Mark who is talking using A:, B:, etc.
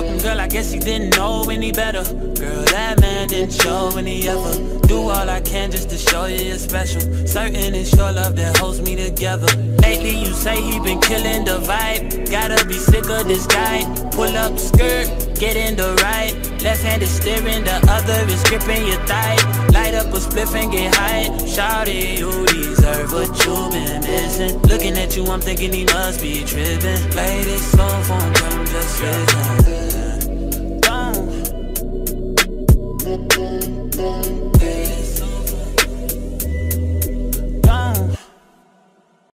A: fucking girl, I guess he didn't know any better. Girl, that man didn't show any ever. Do all I can just to show you you're special. Certain it's your love that holds me together. Lately, you say he been killing the vibe. Gotta be sick of this guy. Pull up skirt, get in the right. Left hand is steering, the other is gripping your thigh. Light up a spliff and get high. Shawty, you deserve what you've been missing. Looking at you, I'm thinking he must be tripping. Play this dead.